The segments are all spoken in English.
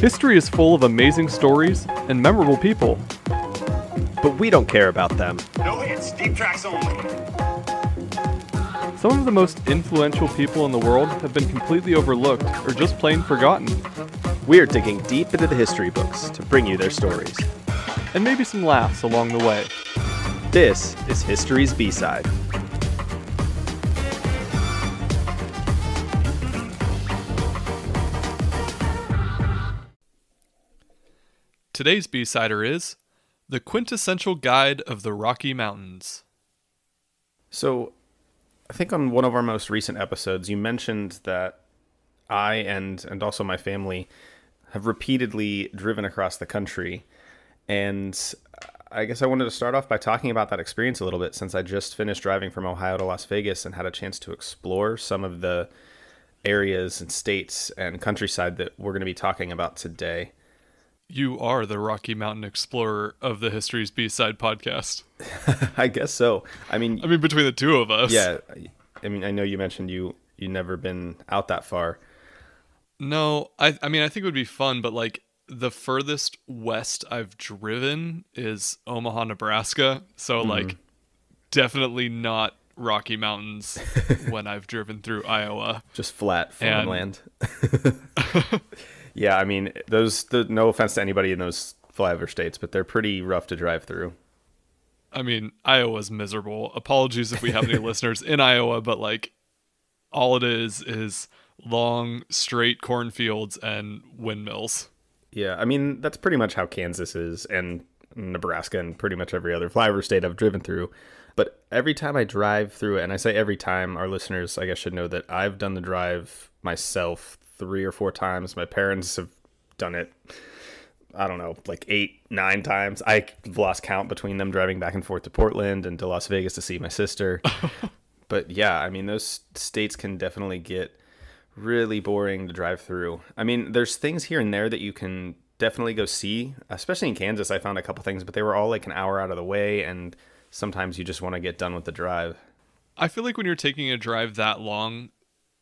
History is full of amazing stories and memorable people. But we don't care about them. No hits, deep tracks only. Some of the most influential people in the world have been completely overlooked or just plain forgotten. We're digging deep into the history books to bring you their stories. And maybe some laughs along the way. This is History's B-Side. Today's B-Sider is The Quintessential Guide of the Rocky Mountains. So, I think on one of our most recent episodes, you mentioned that I and and also my family have repeatedly driven across the country, and I guess I wanted to start off by talking about that experience a little bit, since I just finished driving from Ohio to Las Vegas and had a chance to explore some of the areas and states and countryside that we're going to be talking about today. You are the Rocky Mountain Explorer of the History's B-Side podcast. I guess so. I mean, I mean, between the two of us. yeah. I mean, I know you mentioned you you never been out that far. No, I I mean I think it would be fun, but like the furthest west I've driven is Omaha, Nebraska. So mm-hmm. like definitely not Rocky Mountains when I've driven through Iowa. just flat And- farmland. yeah, I mean those. The, no offense to anybody in those flyover states, but they're pretty rough to drive through. I mean, Iowa's miserable. Apologies if we have any listeners in Iowa, but like all it is is long straight cornfields and windmills. Yeah, I mean that's pretty much how Kansas is, and Nebraska, and pretty much every other flyover state I've driven through. But every time I drive through it, and I say every time, our listeners, I guess, should know that I've done the drive myself three or four times. My parents have done it. I don't know, like eight, nine times. I lost count between them driving back and forth to Portland and to Las Vegas to see my sister. but yeah, I mean, those states can definitely get really boring to drive through. I mean, there's things here and there that you can definitely go see, especially in Kansas. I found a couple things, but they were all like an hour out of the way, and sometimes you just want to get done with the drive. I feel like when you're taking a drive that long,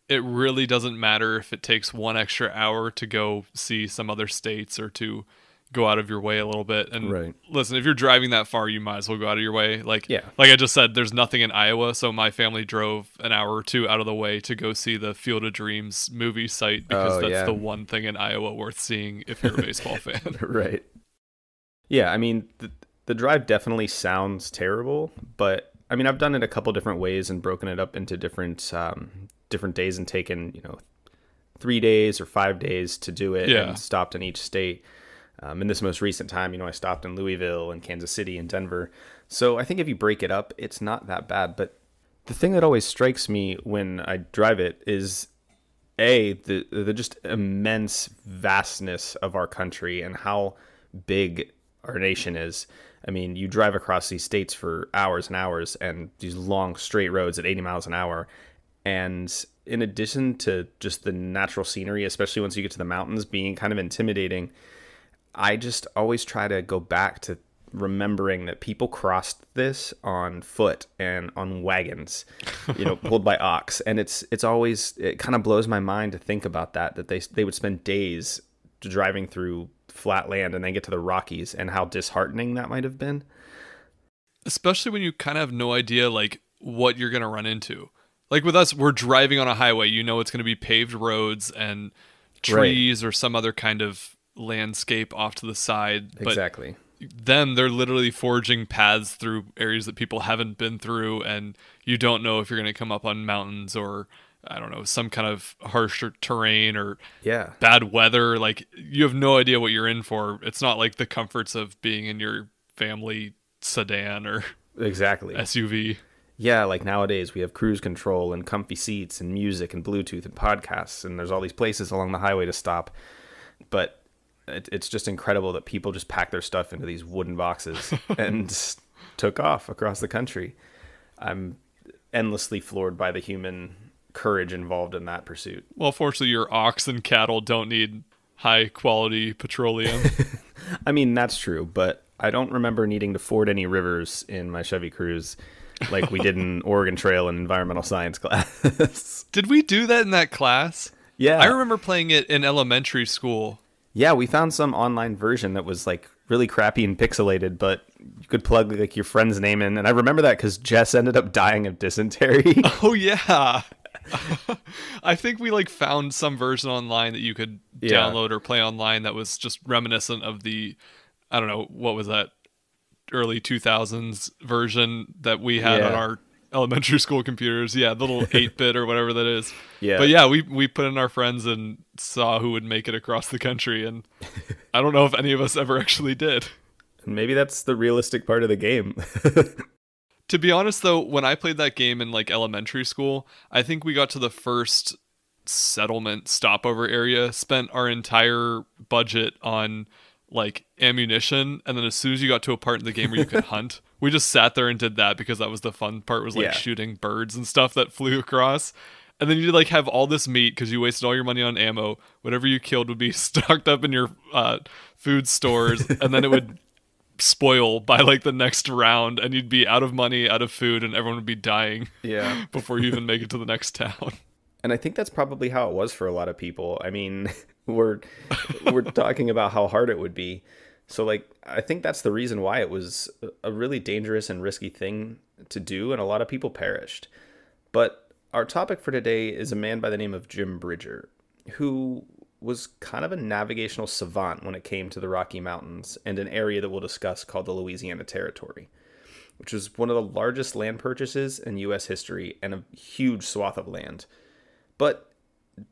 it really doesn't matter if it takes one extra hour to go see some other states or to go out of your way a little bit. And Right. listen, if you're driving that far, you might as well go out of your way. Like Yeah. like I just said, there's nothing in Iowa, so my family drove an hour or two out of the way to go see the Field of Dreams movie site because Oh, that's yeah. the one thing in Iowa worth seeing if you're a baseball fan. right. Yeah, I mean, the, the drive definitely sounds terrible, but I mean, I've done it a couple different ways and broken it up into different um, different days and taken you know three days or five days to do it Yeah. and stopped in each state. Um, in this most recent time, you know, I stopped in Louisville and Kansas City and Denver. So I think if you break it up, it's not that bad. But the thing that always strikes me when I drive it is a the the just immense vastness of our country and how big our nation is. I mean, you drive across these states for hours and hours and these long straight roads at 80 miles an hour. And in addition to just the natural scenery, especially once you get to the mountains being kind of intimidating, I just always try to go back to remembering that people crossed this on foot and on wagons, you know, pulled by ox, and it's it's always it kind of blows my mind to think about that that they they would spend days driving through flat land and then get to the Rockies and how disheartening that might have been. especially when you kind of have no idea like what you're going to run into like with us we're driving on a highway you know it's going to be paved roads and trees or some other kind of landscape off to the side but exactly. them they're literally forging paths through areas that people haven't been through and you don't know if you're going to come up on mountains or i don't know some kind of harsher terrain or Yeah. bad weather like you have no idea what you're in for it's not like the comforts of being in your family sedan or Exactly. suv Yeah, like nowadays we have cruise control and comfy seats and music and Bluetooth and podcasts, and there's all these places along the highway to stop. But it, it's just incredible that people just pack their stuff into these wooden boxes and took off across the country. I'm endlessly floored by the human courage involved in that pursuit. Well, fortunately, your ox and cattle don't need high quality petroleum. I mean, that's true, but I don't remember needing to ford any rivers in my Chevy Cruze like we did in Oregon Trail and environmental science class. Did we do that in that class? yeah. I remember playing it in elementary school. Yeah, we found some online version that was like really crappy and pixelated, but you could plug like your friend's name in. And I remember that because Jess ended up dying of dysentery. Oh yeah. I think we like found some version online that you could Yeah. download or play online that was just reminiscent of the I don't know, what was that early 2000s version that we had on our elementary school computers. Yeah, the little 8-bit or whatever that is. Yeah. But yeah, we we put in our friends and saw who would make it across the country and I don't know if any of us ever actually did. And maybe that's the realistic part of the game. To be honest though, when I played that game in like elementary school, I think we got to the first settlement stopover area, spent our entire budget on like ammunition, and then as soon as you got to a part in the game where you could hunt, we just sat there and did that because that was the fun part was like Yeah. shooting birds and stuff that flew across. And then you'd like have all this meat because you wasted all your money on ammo. Whatever you killed would be stocked up in your uh, food stores, and then it would spoil by like the next round and you'd be out of money, out of food, and everyone would be dying yeah. before you even make it to the next town. And I think that's probably how it was for a lot of people. I mean, we're we're talking about how hard it would be. So like I think that's the reason why it was a really dangerous and risky thing to do and a lot of people perished. But our topic for today is a man by the name of Jim Bridger, who was kind of a navigational savant when it came to the Rocky Mountains and an area that we'll discuss called the Louisiana Territory, which was one of the largest land purchases in US history and a huge swath of land. But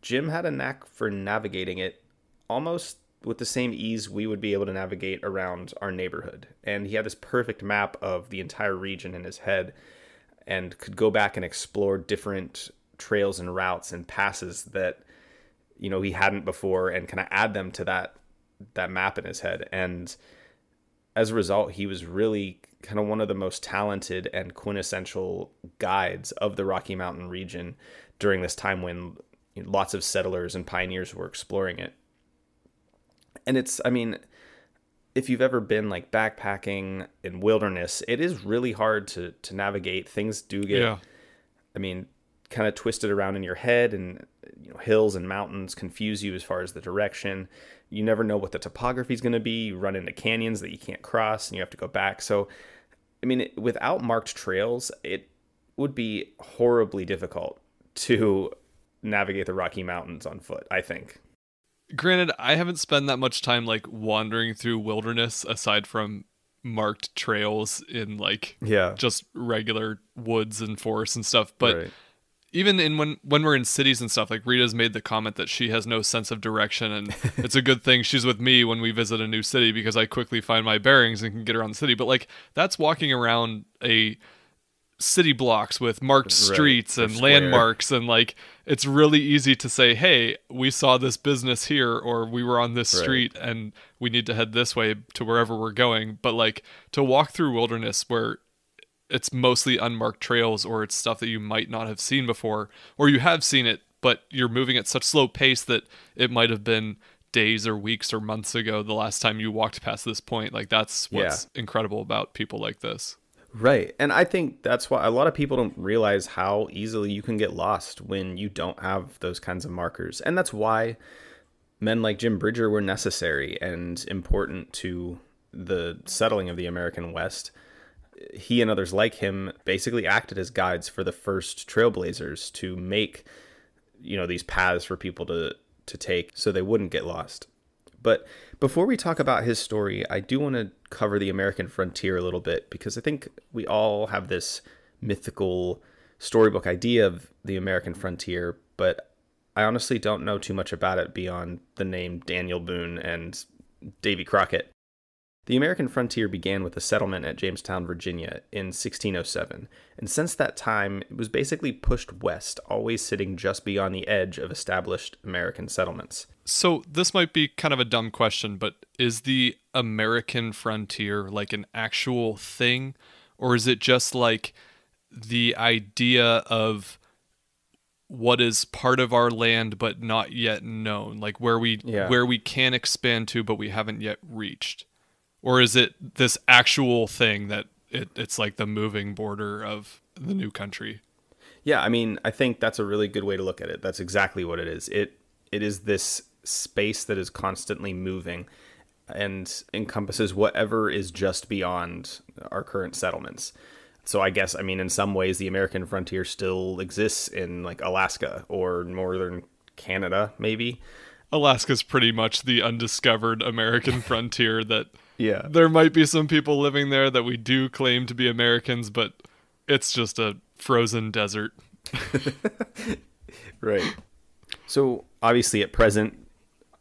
Jim had a knack for navigating it almost with the same ease we would be able to navigate around our neighborhood. And he had this perfect map of the entire region in his head and could go back and explore different trails and routes and passes that you know he hadn't before and kind of add them to that that map in his head and as a result he was really kind of one of the most talented and quintessential guides of the Rocky Mountain region during this time when you know, lots of settlers and pioneers were exploring it and it's i mean if you've ever been like backpacking in wilderness it is really hard to to navigate things do get Yeah. I mean, kind of twisted around in your head, and you know, hills and mountains confuse you as far as the direction. You never know what the topography is going to be. You run into canyons that you can't cross, and you have to go back. So, I mean, without marked trails, it would be horribly difficult to navigate the Rocky Mountains on foot. I think. Granted, I haven't spent that much time like wandering through wilderness aside from marked trails in like Yeah. just regular woods and forests and stuff. But Right. even in when when we're in cities and stuff, like Rita's made the comment that she has no sense of direction, and it's a good thing she's with me when we visit a new city because I quickly find my bearings and can get around the city. But like that's walking around a city blocks with marked streets or and square. landmarks and like it's really easy to say hey we saw this business here or we were on this Right. street and we need to head this way to wherever we're going but like to walk through wilderness where it's mostly unmarked trails or it's stuff that you might not have seen before or you have seen it but you're moving at such slow pace that it might have been days or weeks or months ago the last time you walked past this point like that's what's incredible about people like this Right. And I think that's why a lot of people don't realize how easily you can get lost when you don't have those kinds of markers. And that's why men like Jim Bridger were necessary and important to the settling of the American West. He and others like him basically acted as guides for the first trailblazers to make you know these paths for people to to take so they wouldn't get lost. But before we talk about his story, I do want to cover the American frontier a little bit because I think we all have this mythical storybook idea of the American frontier, but I honestly don't know too much about it beyond the name Daniel Boone and Davy Crockett. The American frontier began with a settlement at Jamestown, Virginia in 1607, and since that time it was basically pushed west, always sitting just beyond the edge of established American settlements. So this might be kind of a dumb question, but is the American frontier like an actual thing or is it just like the idea of what is part of our land but not yet known, like where we Yeah. where we can expand to but we haven't yet reached? Or is it this actual thing that it, it's like the moving border of the new country? Yeah, I mean, I think that's a really good way to look at it. That's exactly what it is. It it is this space that is constantly moving and encompasses whatever is just beyond our current settlements. So I guess I mean in some ways the American frontier still exists in like Alaska or northern Canada maybe. Alaska's pretty much the undiscovered American frontier that Yeah. there might be some people living there that we do claim to be Americans, but it's just a frozen desert. Right. So obviously, at present,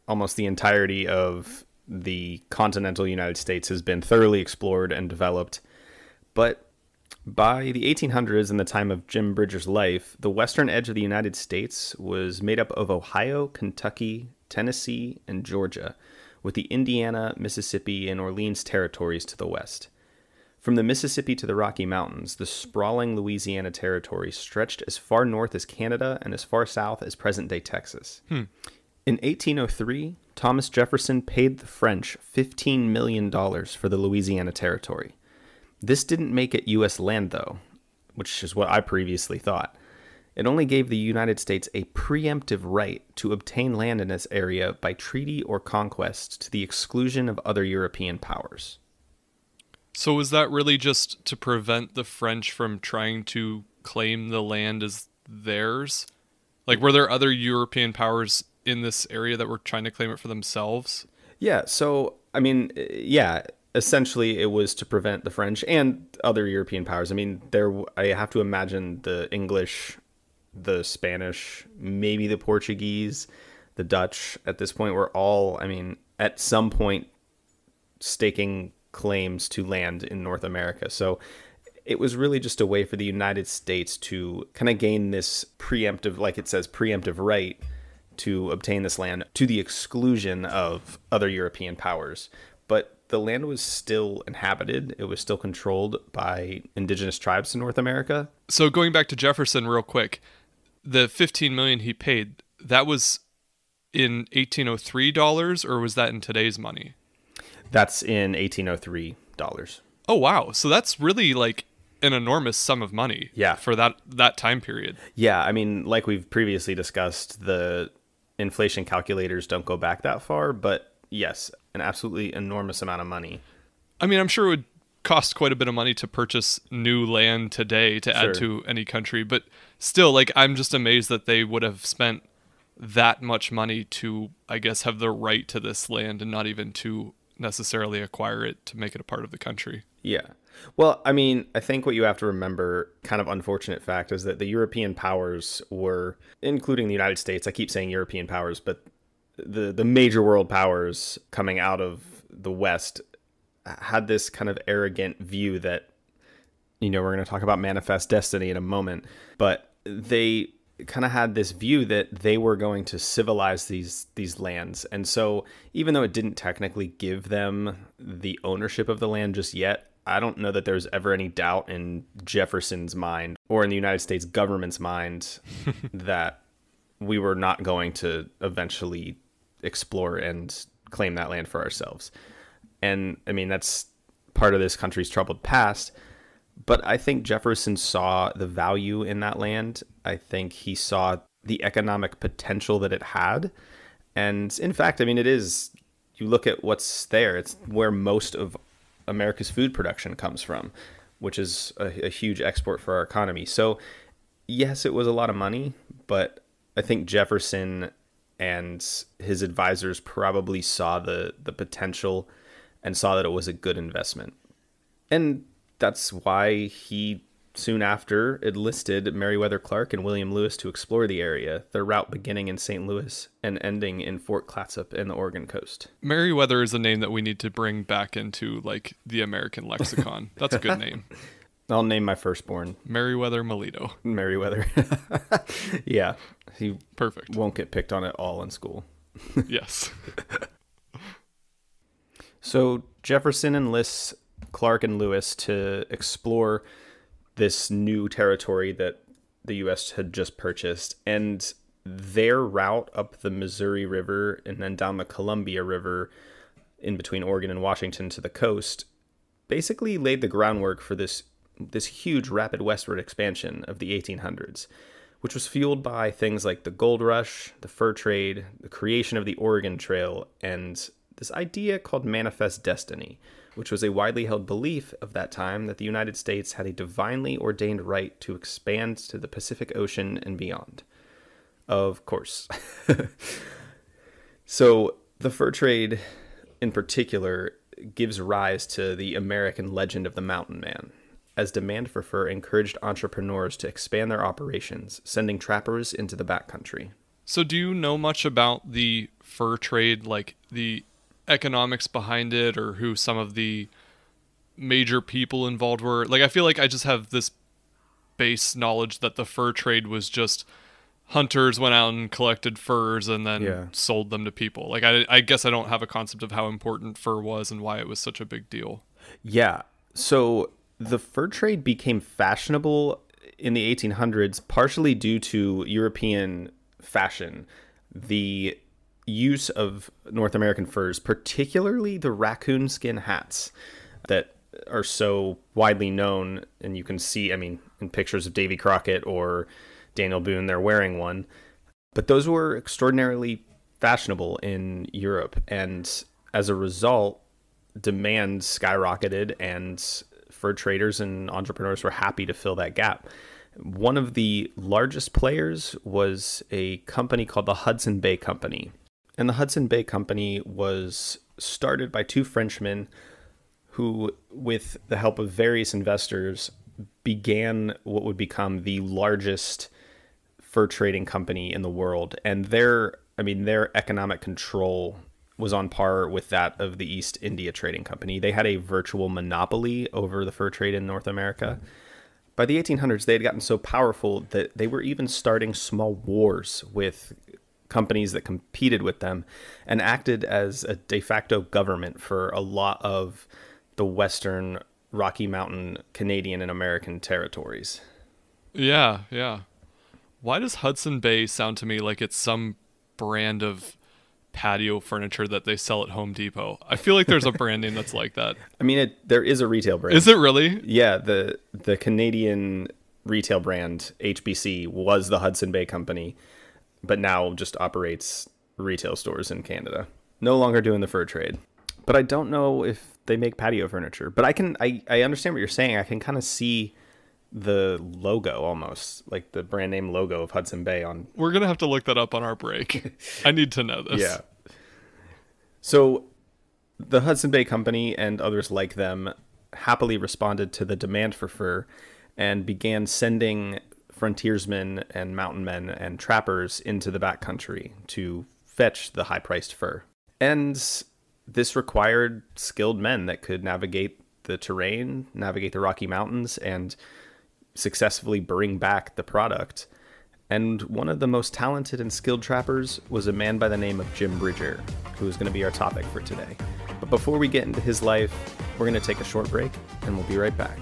almost the entirety of the continental United States has been thoroughly explored and developed. But by the 1800s and the time of Jim Bridger's life, the western edge of the United States was made up of Ohio, Kentucky, Tennessee, and Georgia, with the Indiana, Mississippi, and Orleans territories to the west. From the Mississippi to the Rocky Mountains, the sprawling Louisiana Territory stretched as far north as Canada and as far south as present day Texas. Hmm. In 1803, Thomas Jefferson paid the French $15 million for the Louisiana Territory. This didn't make it U.S. land, though, which is what I previously thought. It only gave the United States a preemptive right to obtain land in this area by treaty or conquest to the exclusion of other European powers. So was that really just to prevent the French from trying to claim the land as theirs? Like were there other European powers in this area that were trying to claim it for themselves? Yeah, so I mean, yeah, essentially it was to prevent the French and other European powers. I mean, there I have to imagine the English, the Spanish, maybe the Portuguese, the Dutch at this point were all, I mean, at some point staking claims to land in North America. So it was really just a way for the United States to kind of gain this preemptive, like it says, preemptive right to obtain this land to the exclusion of other European powers. But the land was still inhabited, it was still controlled by indigenous tribes in North America. So going back to Jefferson real quick, the 15 million he paid, that was in 1803 dollars or was that in today's money? That's in 1803 dollars. Oh wow. So that's really like an enormous sum of money Yeah. for that that time period. Yeah, I mean, like we've previously discussed, the inflation calculators don't go back that far, but yes, an absolutely enormous amount of money. I mean, I'm sure it would cost quite a bit of money to purchase new land today to add Sure. to any country, but still, like, I'm just amazed that they would have spent that much money to, I guess, have the right to this land and not even to necessarily acquire it to make it a part of the country. Yeah. Well, I mean, I think what you have to remember, kind of unfortunate fact, is that the European powers were, including the United States, I keep saying European powers, but the, the major world powers coming out of the West had this kind of arrogant view that, you know, we're going to talk about manifest destiny in a moment, but they kind of had this view that they were going to civilize these these lands. And so even though it didn't technically give them the ownership of the land just yet, I don't know that there's ever any doubt in Jefferson's mind or in the United States government's mind that we were not going to eventually explore and claim that land for ourselves. And I mean, that's part of this country's troubled past. But I think Jefferson saw the value in that land. I think he saw the economic potential that it had. And in fact, I mean, it is, you look at what's there, it's where most of America's food production comes from, which is a, a huge export for our economy. So, yes, it was a lot of money, but I think Jefferson and his advisors probably saw the, the potential and saw that it was a good investment. And that's why he soon after enlisted Meriwether Clark and William Lewis to explore the area, their route beginning in St. Louis and ending in Fort Clatsop in the Oregon coast. Meriwether is a name that we need to bring back into like the American lexicon. That's a good name. I'll name my firstborn Meriwether Melito. Meriwether. yeah, he Perfect. won't get picked on at all in school. Yes. So Jefferson enlists Clark and Lewis to explore this new territory that the U.S. had just purchased, and their route up the Missouri River and then down the Columbia River, in between Oregon and Washington to the coast, basically laid the groundwork for this this huge rapid westward expansion of the 1800s, which was fueled by things like the gold rush, the fur trade, the creation of the Oregon Trail, and this idea called manifest destiny, which was a widely held belief of that time that the United States had a divinely ordained right to expand to the Pacific Ocean and beyond. Of course. so, the fur trade in particular gives rise to the American legend of the mountain man, as demand for fur encouraged entrepreneurs to expand their operations, sending trappers into the backcountry. So, do you know much about the fur trade, like the economics behind it, or who some of the major people involved were? Like, I feel like I just have this base knowledge that the fur trade was just hunters went out and collected furs and then Yeah. sold them to people. Like, I, I guess I don't have a concept of how important fur was and why it was such a big deal. Yeah. So the fur trade became fashionable in the 1800s, partially due to European fashion. The use of North American furs, particularly the raccoon skin hats that are so widely known, and you can see, I mean, in pictures of Davy Crockett or Daniel Boone, they're wearing one. But those were extraordinarily fashionable in Europe, and as a result, demand skyrocketed and fur traders and entrepreneurs were happy to fill that gap. One of the largest players was a company called the Hudson Bay Company. And the Hudson Bay Company was started by two Frenchmen who, with the help of various investors, began what would become the largest fur trading company in the world. And their, I mean, their economic control was on par with that of the East India Trading Company. They had a virtual monopoly over the fur trade in North America. By the 1800s, they had gotten so powerful that they were even starting small wars with companies that competed with them and acted as a de facto government for a lot of the Western Rocky Mountain Canadian and American territories. Yeah, yeah. Why does Hudson Bay sound to me like it's some brand of patio furniture that they sell at Home Depot? I feel like there's a branding that's like that. I mean, it, there is a retail brand. Is it really? Yeah, the the Canadian retail brand HBC was the Hudson Bay Company, but now just operates retail stores in Canada. No longer doing the fur trade. But I don't know if they make patio furniture. But I can I, I understand what you're saying. I can kind of see the logo almost, like the brand name logo of Hudson Bay on We're gonna have to look that up on our break. I need to know this. yeah. So the Hudson Bay Company and others like them happily responded to the demand for fur and began sending frontiersmen and mountain men and trappers into the backcountry to fetch the high priced fur. And this required skilled men that could navigate the terrain, navigate the Rocky Mountains, and successfully bring back the product. And one of the most talented and skilled trappers was a man by the name of Jim Bridger, who is going to be our topic for today. But before we get into his life, we're going to take a short break and we'll be right back.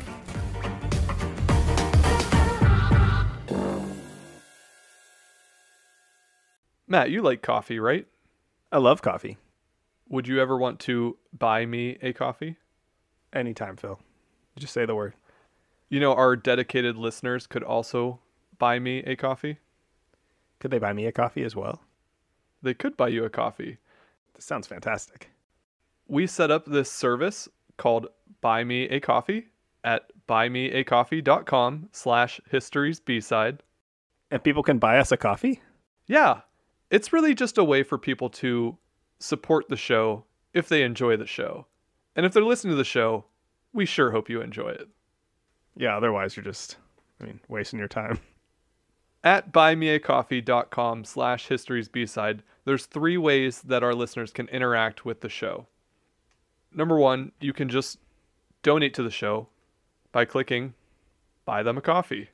Matt, you like coffee, right? I love coffee. Would you ever want to buy me a coffee? Anytime, Phil. Just say the word. You know, our dedicated listeners could also buy me a coffee. Could they buy me a coffee as well? They could buy you a coffee. This sounds fantastic. We set up this service called Buy Me a Coffee at buymeacoffee.com slash history's B-side. And people can buy us a coffee? Yeah, it's really just a way for people to support the show if they enjoy the show. And if they're listening to the show, we sure hope you enjoy it. Yeah, otherwise you're just, I mean, wasting your time. At buymeacoffee.com slash history's B-side, there's three ways that our listeners can interact with the show. Number one, you can just donate to the show by clicking buy them a coffee.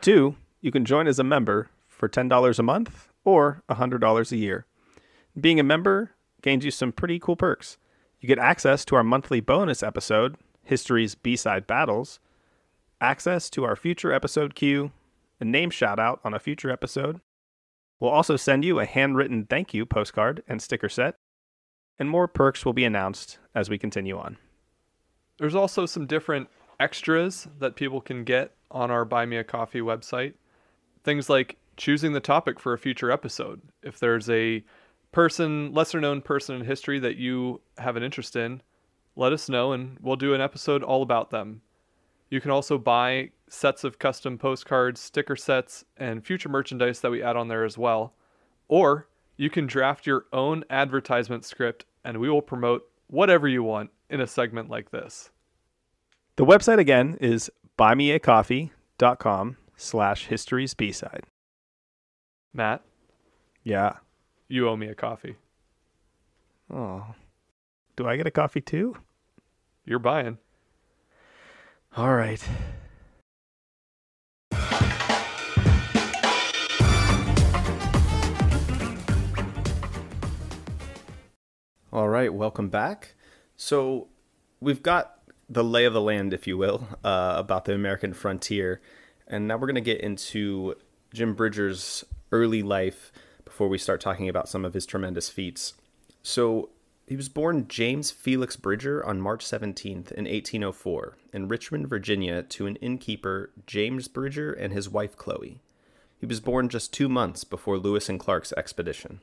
Two, you can join as a member for $10 a month or $100 a year. Being a member gains you some pretty cool perks. You get access to our monthly bonus episode, History's B-side battles, access to our future episode queue, a name shout out on a future episode. We'll also send you a handwritten thank you postcard and sticker set, and more perks will be announced as we continue on. There's also some different extras that people can get on our Buy Me a Coffee website. things like choosing the topic for a future episode. If there's a person, lesser known person in history that you have an interest in, let us know and we'll do an episode all about them. You can also buy sets of custom postcards, sticker sets, and future merchandise that we add on there as well. Or you can draft your own advertisement script and we will promote whatever you want in a segment like this. The website again is buymeacoffee.com slash history's B-side. Matt, Yeah. you owe me a coffee. Oh. Do I get a coffee too? You're buying. All right. All right, welcome back. So we've got the lay of the land, if you will, uh, about the American frontier, and now we're going to get into Jim Bridger's early life before we start talking about some of his tremendous feats. So he was born James Felix Bridger on March 17th in 1804 in Richmond, Virginia, to an innkeeper, James Bridger, and his wife Chloe. He was born just two months before Lewis and Clark's expedition.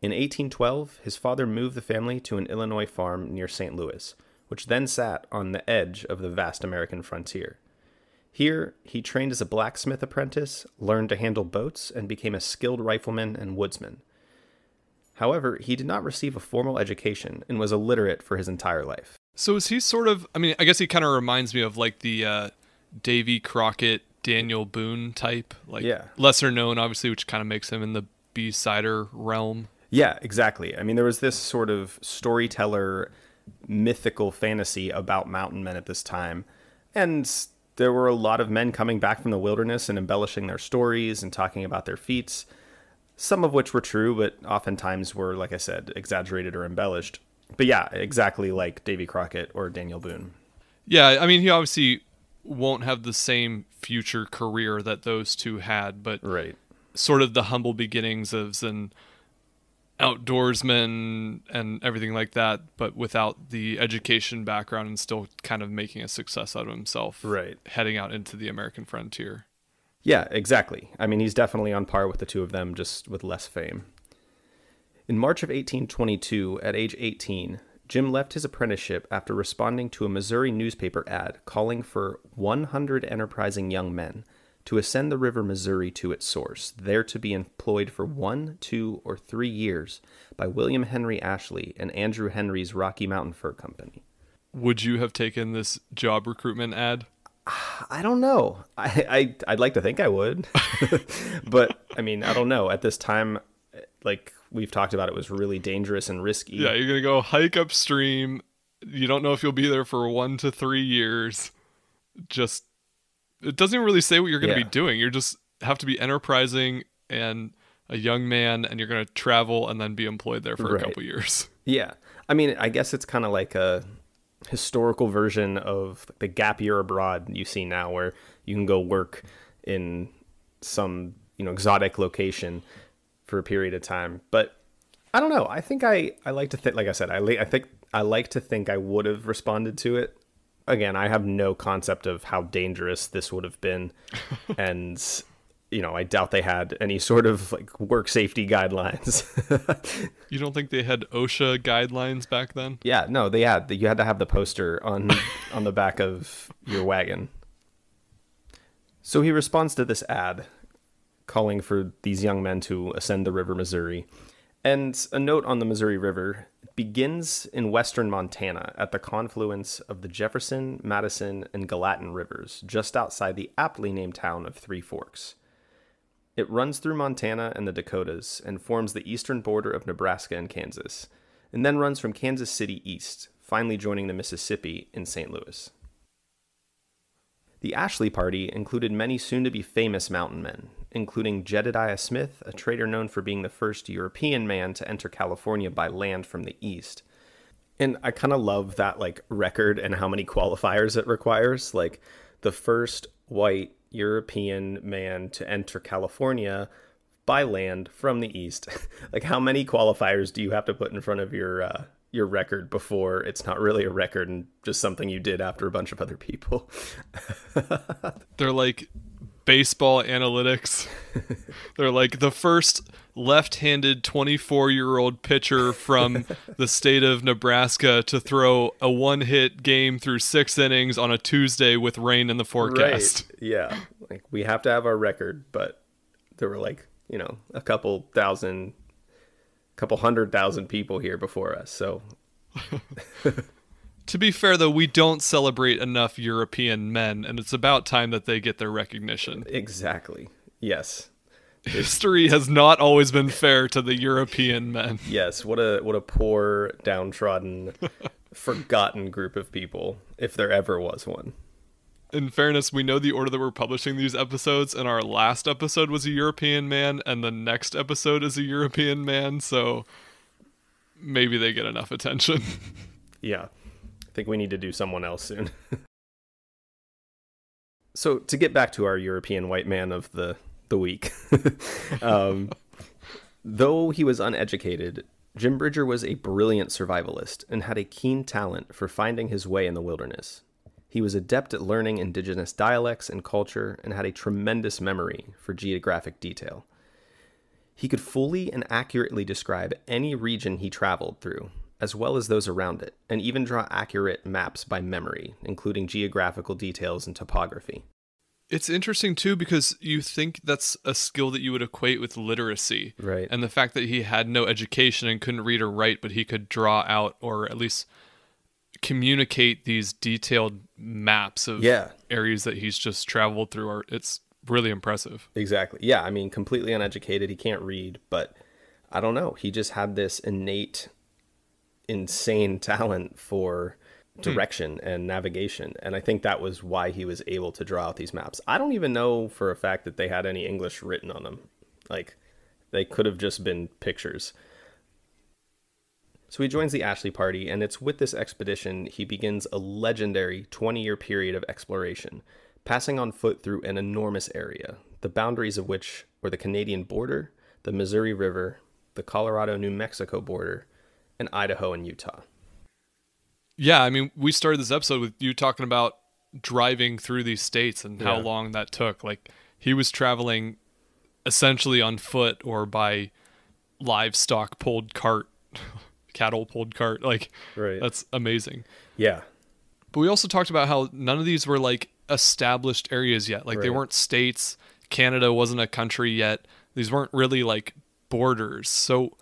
In 1812, his father moved the family to an Illinois farm near St. Louis, which then sat on the edge of the vast American frontier. Here, he trained as a blacksmith apprentice, learned to handle boats, and became a skilled rifleman and woodsman. However, he did not receive a formal education and was illiterate for his entire life. So is he sort of? I mean, I guess he kind of reminds me of like the uh, Davy Crockett, Daniel Boone type, like Yeah. lesser known, obviously, which kind of makes him in the B-sider realm. Yeah, exactly. I mean, there was this sort of storyteller, mythical fantasy about mountain men at this time. And there were a lot of men coming back from the wilderness and embellishing their stories and talking about their feats, some of which were true, but oftentimes were, like I said, exaggerated or embellished. But yeah, exactly like Davy Crockett or Daniel Boone. Yeah, I mean, he obviously won't have the same future career that those two had, but Right. sort of the humble beginnings of an outdoorsman and everything like that, but without the education background and still kind of making a success out of himself. Right. Heading out into the American frontier. Yeah, exactly. I mean, he's definitely on par with the two of them, just with less fame. In March of 1822, at age 18, Jim left his apprenticeship after responding to a Missouri newspaper ad calling for 100 enterprising young men to ascend the river Missouri to its source, there to be employed for one, two, or three years by William Henry Ashley and Andrew Henry's Rocky Mountain Fur Company. Would you have taken this job recruitment ad? I don't know. I, I I'd like to think I would, but I mean, I don't know. At this time, like we've talked about, it was really dangerous and risky. Yeah, you're gonna go hike upstream. You don't know if you'll be there for one to three years. Just it doesn't really say what you're gonna Yeah. be doing. You just have to be enterprising and a young man, and you're gonna travel and then be employed there for Right. a couple years. Yeah. I mean, I guess it's kind of like a historical version of the gap year abroad you see now, where you can go work in some you know exotic location for a period of time. But I don't know. I think I I like to think, like I said, I I think I like to think I would have responded to it. Again, I have no concept of how dangerous this would have been, and you know, I doubt they had any sort of like work safety guidelines. You don't think they had OSHA guidelines back then? Yeah, no, they had. You had to have the poster on on the back of your wagon. So he responds to this ad calling for these young men to ascend the River Missouri. And a note on the Missouri River begins in western Montana at the confluence of the Jefferson, Madison, and Gallatin rivers, just outside the aptly named town of Three Forks. It runs through Montana and the Dakotas and forms the eastern border of Nebraska and Kansas, and then runs from Kansas City east, finally joining the Mississippi in St. Louis. The Ashley Party included many soon to be famous mountain men, including Jedediah Smith, a trader known for being the first European man to enter California by land from the east. And I kind of love that like record and how many qualifiers it requires. Like the first white European man to enter California by land from the east. like how many qualifiers do you have to put in front of your uh, your record before it's not really a record and just something you did after a bunch of other people? They're like baseball analytics. They're like the first left-handed 24-year-old pitcher from the state of Nebraska to throw a one-hit game through 6 innings on a Tuesday with rain in the forecast. Right. Yeah. Like we have to have our record, but there were like, you know, a couple thousand couple hundred thousand people here before us. So To be fair though, we don't celebrate enough European men and it's about time that they get their recognition. exactly. Yes. History has not always been fair to the European men. Yes. What a what a poor, downtrodden, forgotten group of people, if there ever was one. In fairness, we know the order that we're publishing these episodes, and our last episode was a European man, and the next episode is a European man, so maybe they get enough attention. Yeah. I think we need to do someone else soon. so to get back to our European white man of the the week, um, though he was uneducated, Jim Bridger was a brilliant survivalist and had a keen talent for finding his way in the wilderness. He was adept at learning indigenous dialects and culture and had a tremendous memory for geographic detail. He could fully and accurately describe any region he traveled through, as well as those around it, and even draw accurate maps by memory, including geographical details and topography. it's interesting too because you think that's a skill that you would equate with literacy. Right. And the fact that he had no education and couldn't read or write, but he could draw out or at least communicate these detailed maps of Yeah. areas that he's just traveled through are it's really impressive. Exactly. Yeah, I mean, completely uneducated. He can't read, but I don't know. He just had this innate, insane talent for hmm. direction and navigation. And I think that was why he was able to draw out these maps. I don't even know for a fact that they had any English written on them. Like, they could have just been pictures. So he joins the Ashley party, and it's with this expedition he begins a legendary 20 year period of exploration, passing on foot through an enormous area, the boundaries of which were the Canadian border, the Missouri River, the Colorado New Mexico border, and Idaho and Utah. Yeah, I mean, we started this episode with you talking about driving through these states and how Yeah. long that took. Like he was traveling essentially on foot or by livestock pulled cart, cattle pulled cart. Like Right. that's amazing. Yeah. But we also talked about how none of these were like established areas yet. Like they weren't states. Canada wasn't a country yet. These weren't really like borders. So,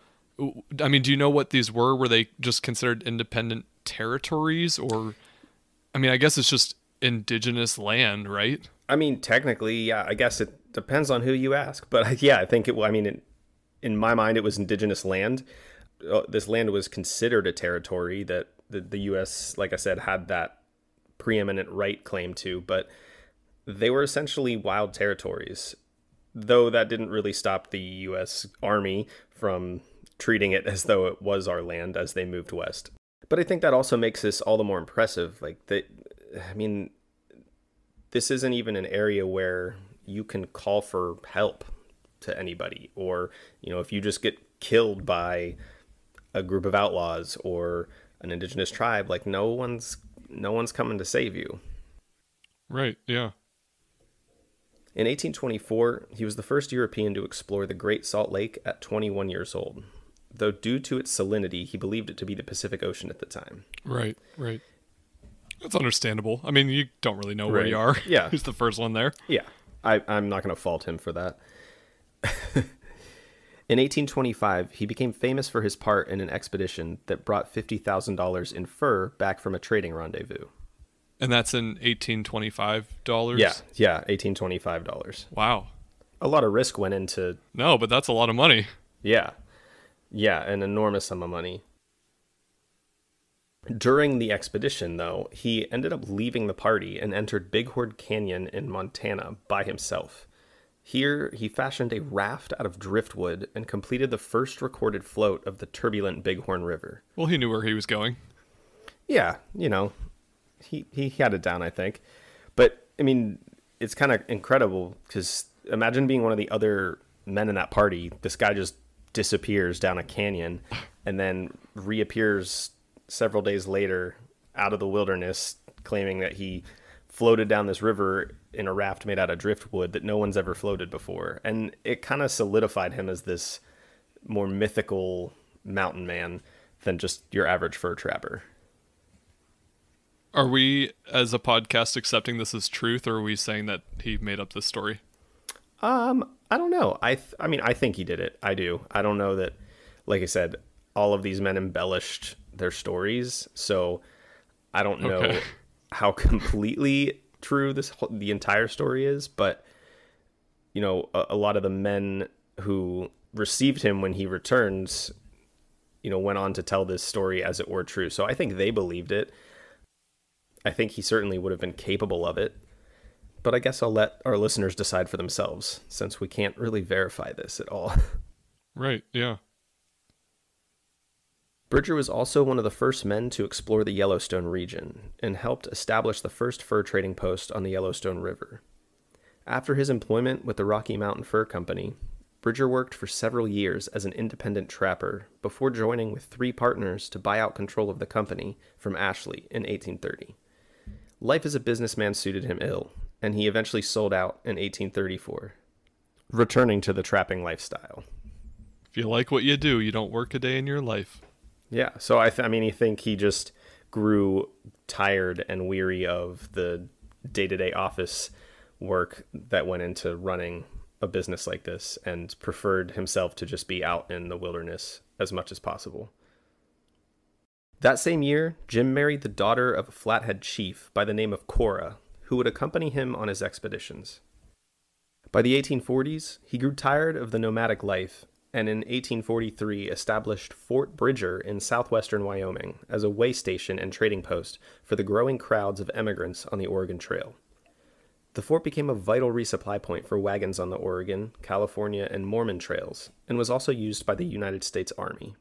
I mean, do you know what these were? Were they just considered independent territories, or? I mean, I guess it's just indigenous land, right? I mean, technically, yeah, I guess it depends on who you ask. But yeah, I think it, I mean, in, in my mind, it was indigenous land. Uh, This land was considered a territory that the, the U.S., like I said, had that preeminent right claim to, but they were essentially wild territories. Though that didn't really stop the U.S. Army from treating it as though it was our land as they moved west. But I think that also makes this all the more impressive. Like that, I mean, this isn't even an area where you can call for help to anybody or you know if you just get killed by a group of outlaws or an indigenous tribe like no one's no one's coming to save you Right. Yeah. in 1824 he was the first european to explore the great salt lake at 21 years old though due to its salinity he believed it to be the pacific ocean at the time Right. Right. That's understandable. I mean, you don't really know where you are. Yeah. Who's the first one there? Yeah, I, I'm not going to fault him for that. in 1825, he became famous for his part in an expedition that brought $50,000 in fur back from a trading rendezvous. And that's in 1825 dollars. Yeah, yeah, $1825. Wow. A lot of risk went into, No, but that's a lot of money. yeah, yeah, an enormous sum of money. During the expedition, though, he ended up leaving the party and entered Bighorn Canyon in Montana by himself. Here, he fashioned a raft out of driftwood and completed the first recorded float of the turbulent Bighorn River. Well, he knew where he was going. Yeah, you know, he, he had it down, I think. But, I mean, it's kind of incredible because imagine being one of the other men in that party. This guy just disappears down a canyon and then reappears several days later out of the wilderness claiming that he floated down this river in a raft made out of driftwood that no one's ever floated before. And it kind of solidified him as this more mythical mountain man than just your average fur trapper. Are we, as a podcast, accepting this as truth, or are we saying that he made up this story? Um, I don't know. I th- I mean, I think he did it. I do. I don't know that. Like I said, all of these men embellished their stories, so I don't know Okay. how completely true this whole, the entire story is. But you know, a, a lot of the men who received him when he returns, you know, went on to tell this story as it were true. So I think they believed it. I think he certainly would have been capable of it but I guess I'll let our listeners decide for themselves since we can't really verify this at all. Right. Yeah. Bridger was also one of the first men to explore the Yellowstone region and helped establish the first fur trading post on the Yellowstone River. After his employment with the Rocky Mountain Fur Company, Bridger worked for several years as an independent trapper before joining with three partners to buy out control of the company from Ashley in 1830. Life as a businessman suited him ill, and he eventually sold out in 1834, returning to the trapping lifestyle. If you like what you do, you don't work a day in your life. Yeah. So I, th- I mean, I think he just grew tired and weary of the day to day office work that went into running a business like this and preferred himself to just be out in the wilderness as much as possible. That same year, Jim married the daughter of a flathead chief by the name of Cora, who would accompany him on his expeditions. By the 1840s, he grew tired of the nomadic life and in 1843 established Fort Bridger in southwestern Wyoming as a way station and trading post for the growing crowds of emigrants on the Oregon Trail. The fort became a vital resupply point for wagons on the Oregon, California, and Mormon trails, and was also used by the United States Army.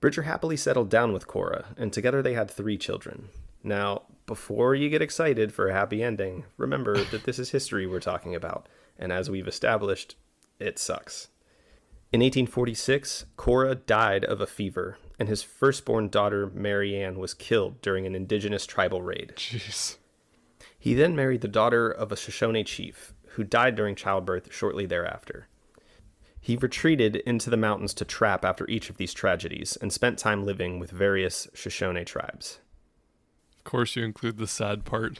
Bridger happily settled down with Cora, and together they had three children. Now, before you get excited for a happy ending, remember that this is history we're talking about, and as we've established, it sucks. In 1846, Cora died of a fever, and his firstborn daughter, Mary Ann, was killed during an indigenous tribal raid. Jeez. He then married the daughter of a Shoshone chief, who died during childbirth shortly thereafter. He retreated into the mountains to trap after each of these tragedies and spent time living with various Shoshone tribes. Of course, you include the sad part.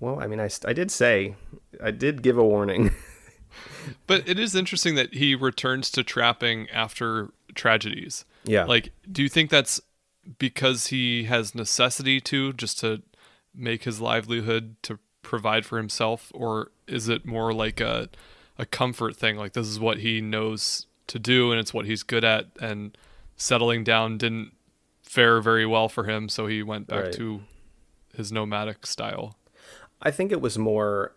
Well, I mean, I, st- I did say, I did give a warning. But it is interesting that he returns to trapping after tragedies. yeah. Like, do you think that's because he has necessity to just to make his livelihood to provide for himself, or is it more like a a comfort thing? Like this is what he knows to do, and it's what he's good at, and settling down didn't fare very well for him, so he went back Right. to his nomadic style. I think it was more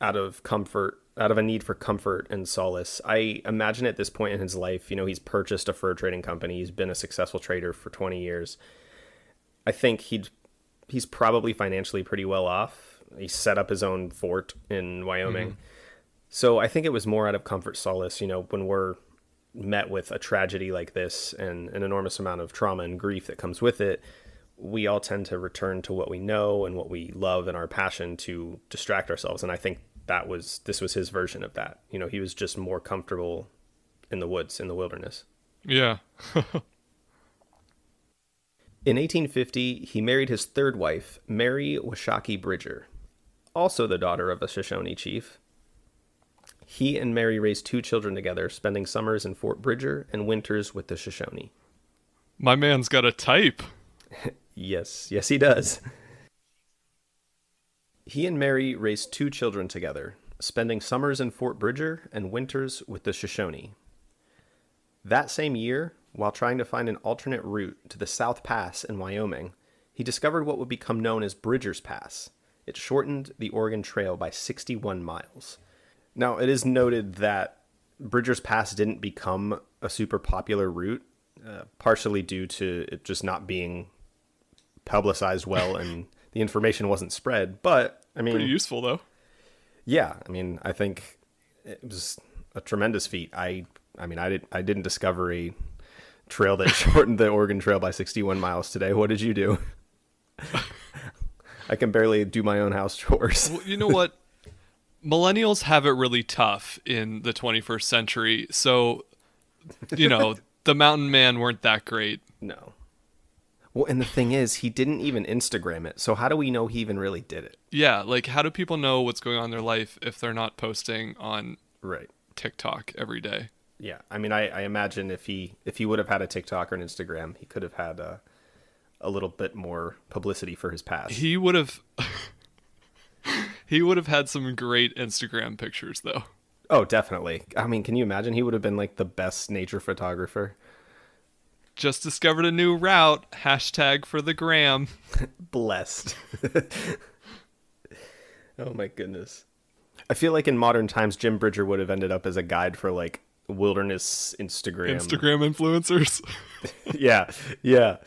out of comfort, out of a need for comfort and solace. I imagine at this point in his life, you know, he's purchased a fur trading company. He's been a successful trader for 20 years. I think he'd he's probably financially pretty well off. He set up his own fort in Wyoming. Mm-hmm. So I think it was more out of comfort solace, you know, when we're met with a tragedy like this and an enormous amount of trauma and grief that comes with it, we all tend to return to what we know and what we love and our passion to distract ourselves. And I think that was this was his version of that. You know, he was just more comfortable in the woods, in the wilderness. Yeah. In 1850, he married his third wife, Mary Washakie Bridger, also the daughter of a Shoshone chief. He and Mary raised two children together, spending summers in Fort Bridger and winters with the Shoshone. My man's got a type. Yes, yes, he does. He and Mary raised two children together, spending summers in Fort Bridger and winters with the Shoshone. That same year, while trying to find an alternate route to the South Pass in Wyoming, he discovered what would become known as Bridger's Pass. It shortened the Oregon Trail by 61 miles. Now, it is noted that Bridger's Pass didn't become a super popular route, uh, partially due to it just not being publicized well and the information wasn't spread. But I mean, Pretty useful though. yeah, I mean, I think it was a tremendous feat. I, I mean, I did, I didn't discover a trail that shortened the Oregon Trail by 61 miles today. What did you do? I can barely do my own house chores. Well, you know what? Millennials have it really tough in the 21st century. So, you know, the mountain man weren't that great. No. Well, and the thing is, he didn't even Instagram it. So how do we know he even really did it? Yeah, like how do people know what's going on in their life if they're not posting on Right. TikTok every day? Yeah. I mean, I, I imagine if he if he would have had a TikTok or an Instagram, he could have had a a little bit more publicity for his past. He would have He would have had some great Instagram pictures though. oh, definitely. I mean, can you imagine? He would have been like the best nature photographer. Just discovered a new route. Hashtag for the gram. blessed. oh my goodness. I feel like in modern times, Jim Bridger would have ended up as a guide for like wilderness Instagram. Instagram influencers. yeah, yeah.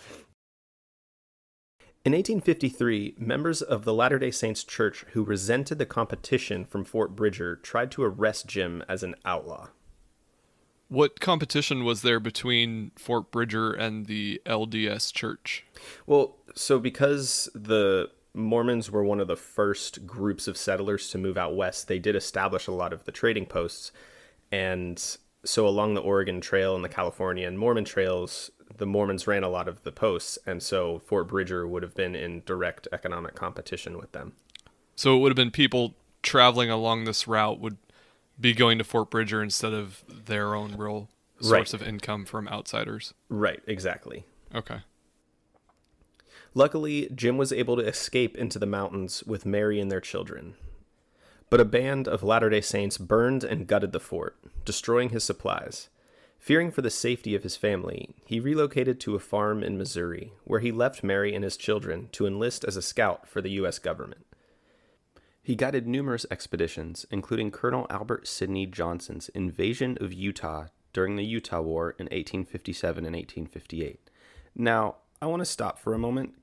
In 1853, members of the Latter day Saints Church who resented the competition from Fort Bridger tried to arrest Jim as an outlaw. What competition was there between Fort Bridger and the LDS Church? Well, so because the Mormons were one of the first groups of settlers to move out west, they did establish a lot of the trading posts. And so along the Oregon Trail and the California and Mormon trails, the Mormons ran a lot of the posts. And so Fort Bridger would have been in direct economic competition with them. So it would have been people traveling along this route would be going to Fort Bridger instead of their own real source Right. of income from outsiders. Right, exactly. Okay. Luckily, Jim was able to escape into the mountains with Mary and their children. But a band of Latter day Saints burned and gutted the fort, destroying his supplies. Fearing for the safety of his family, he relocated to a farm in Missouri, where he left Mary and his children to enlist as a scout for the U.S. government. He guided numerous expeditions, including Colonel Albert Sidney Johnston's invasion of Utah during the Utah War in 1857 and 1858. Now, I want to stop for a moment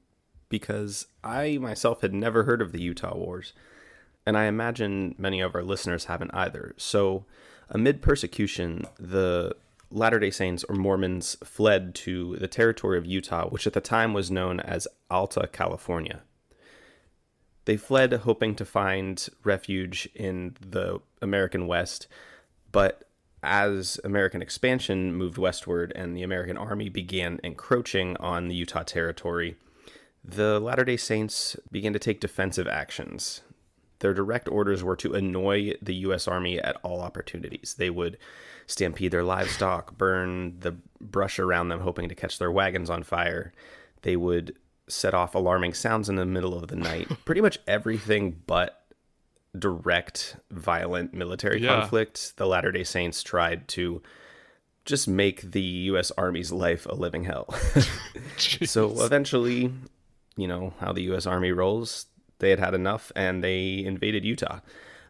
because I myself had never heard of the Utah Wars, and I imagine many of our listeners haven't either. So, amid persecution, the Latter day Saints or Mormons fled to the territory of Utah, which at the time was known as Alta California. They fled hoping to find refuge in the American West, but as American expansion moved westward and the American army began encroaching on the Utah territory, the Latter day Saints began to take defensive actions. Their direct orders were to annoy the U.S. Army at all opportunities. They would stampede their livestock, burn the brush around them, hoping to catch their wagons on fire. They would set off alarming sounds in the middle of the night. Pretty much everything but direct violent military Yeah. conflict. The Latter day Saints tried to just make the U.S. Army's life a living hell. so eventually, you know, how the U.S. Army rolls, they had had enough and they invaded Utah.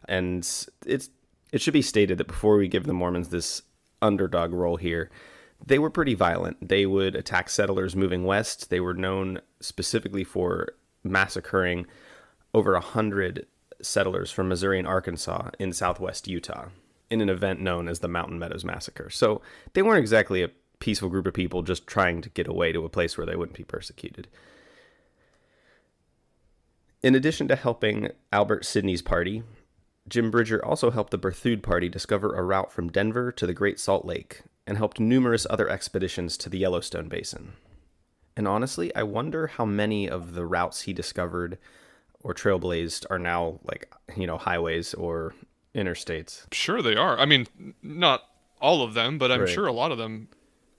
And it's it should be stated that before we give the Mormons this underdog role here, they were pretty violent. They would attack settlers moving west. They were known specifically for massacring over a hundred settlers from Missouri and Arkansas in southwest Utah in an event known as the Mountain Meadows Massacre. So they weren't exactly a peaceful group of people just trying to get away to a place where they wouldn't be persecuted. In addition to helping Albert Sidney's party, Jim Bridger also helped the Berthoud Party discover a route from Denver to the Great Salt Lake and helped numerous other expeditions to the Yellowstone Basin. And honestly, I wonder how many of the routes he discovered or trailblazed are now like, you know, highways or interstates. Sure, they are. I mean, not all of them, but I'm Right. sure a lot of them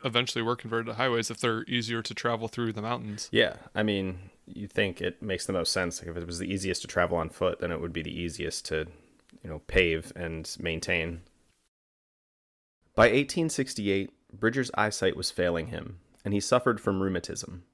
eventually were converted to highways if they're easier to travel through the mountains. Yeah, I mean, you think it makes the most sense. Like if it was the easiest to travel on foot, then it would be the easiest to, you know, pave and maintain. By 1868, Bridger's eyesight was failing him, and he suffered from rheumatism.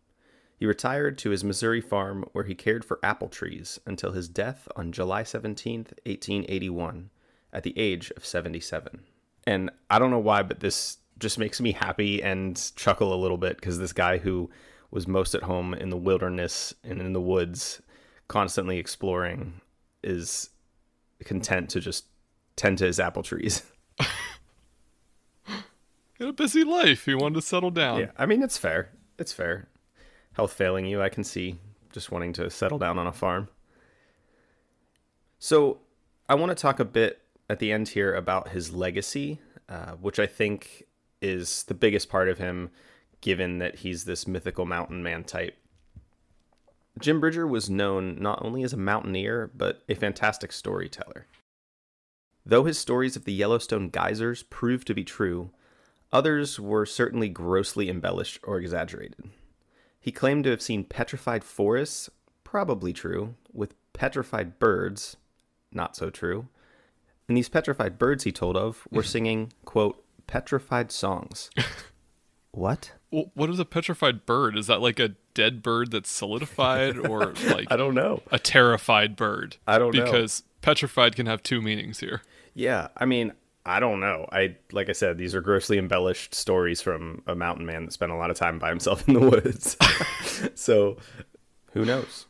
He retired to his Missouri farm where he cared for apple trees until his death on July 17th, 1881, at the age of 77. And I don't know why, but this just makes me happy and chuckle a little bit because this guy who was most at home in the wilderness and in the woods, constantly exploring, is content to just tend to his apple trees. A busy life. He wanted to settle down. Yeah, I mean it's fair. It's fair. Health failing you, I can see just wanting to settle down on a farm. So, I want to talk a bit at the end here about his legacy, uh, which I think is the biggest part of him, given that he's this mythical mountain man type. Jim Bridger was known not only as a mountaineer, but a fantastic storyteller. Though his stories of the Yellowstone geysers proved to be true, others were certainly grossly embellished or exaggerated. He claimed to have seen petrified forests, probably true, with petrified birds, not so true. And these petrified birds he told of were singing, quote, petrified songs. what? Well, what is a petrified bird? Is that like a dead bird that's solidified or like I don't know. a terrified bird? I don't know. Because petrified can have two meanings here. Yeah, I mean, I don't know. I like I said, these are grossly embellished stories from a mountain man that spent a lot of time by himself in the woods. so, who knows?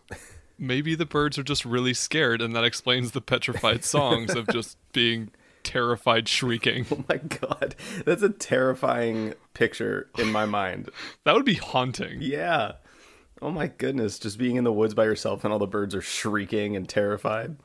Maybe the birds are just really scared and that explains the petrified songs of just being terrified shrieking. Oh my god, that's a terrifying picture in my mind. That would be haunting. Yeah. Oh my goodness, just being in the woods by yourself and all the birds are shrieking and terrified.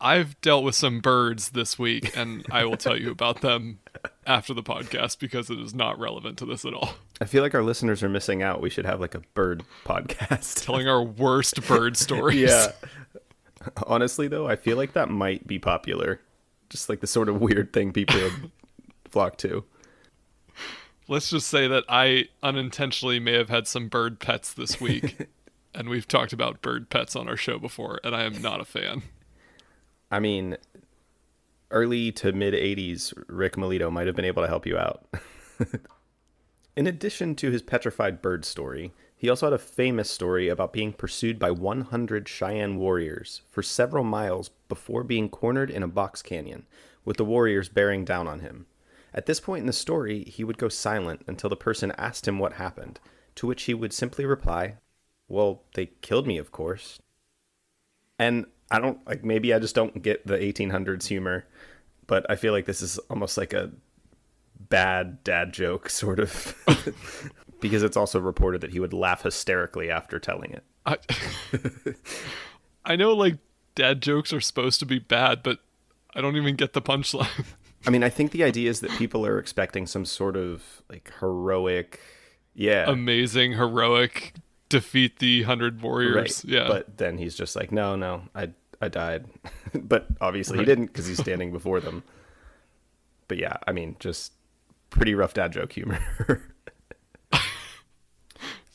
I've dealt with some birds this week, and I will tell you about them after the podcast because it is not relevant to this at all. I feel like our listeners are missing out. We should have like a bird podcast. Telling our worst bird stories. yeah. Honestly, though, I feel like that might be popular. Just like the sort of weird thing people would flock to. Let's just say that I unintentionally may have had some bird pets this week, and we've talked about bird pets on our show before, and I am not a fan. I mean, early to mid 80s, Rick Melito might have been able to help you out. In addition to his petrified bird story, he also had a famous story about being pursued by 100 Cheyenne warriors for several miles before being cornered in a box canyon, with the warriors bearing down on him. At this point in the story, he would go silent until the person asked him what happened, to which he would simply reply, Well, they killed me, of course. And I don't like maybe I just don't get the 1800s humor, but I feel like this is almost like a bad dad joke sort of because it's also reported that he would laugh hysterically after telling it. I, I know, like, dad jokes are supposed to be bad, but I don't even get the punchline. I mean, I think the idea is that people are expecting some sort of like heroic yeah, Amazing, heroic, defeat the hundred warriors. right. Yeah. But then he's just like, "No, no, I I died." but obviously he didn't because he's standing before them. But yeah, I mean, just pretty rough dad joke humor.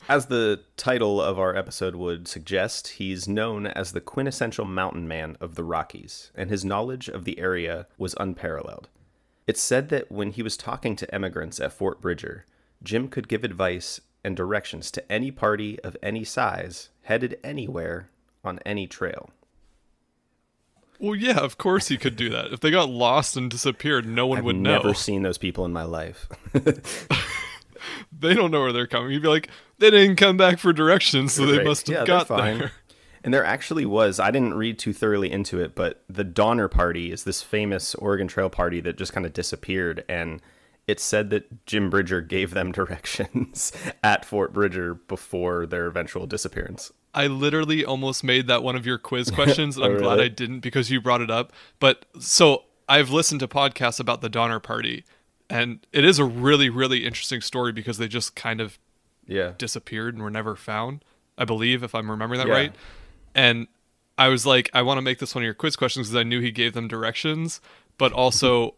As the title of our episode would suggest, he's known as the quintessential mountain man of the Rockies, and his knowledge of the area was unparalleled. It's said that when he was talking to emigrants at Fort Bridger, Jim could give advice and directions to any party of any size headed anywhere on any trail. well, yeah, of course he could do that. If they got lost and disappeared, no one would know. I've never seen those people in my life. They don't know where they're coming. You'd be like, they didn't come back for directions, so they Right. must have Yeah, got fine. there. And there actually was, I didn't read too thoroughly into it, but the Donner Party is this famous Oregon Trail party that just kind of disappeared. And it said that Jim Bridger gave them directions at Fort Bridger before their eventual disappearance. I literally almost made that one of your quiz questions, and I'm Oh, glad really? I didn't because you brought it up. But so I've listened to podcasts about the Donner Party, and it is a really, really interesting story because they just kind of Yeah. disappeared and were never found. I believe, if I'm remembering that Yeah. right. And I was like, I want to make this one of your quiz questions because I knew he gave them directions, but also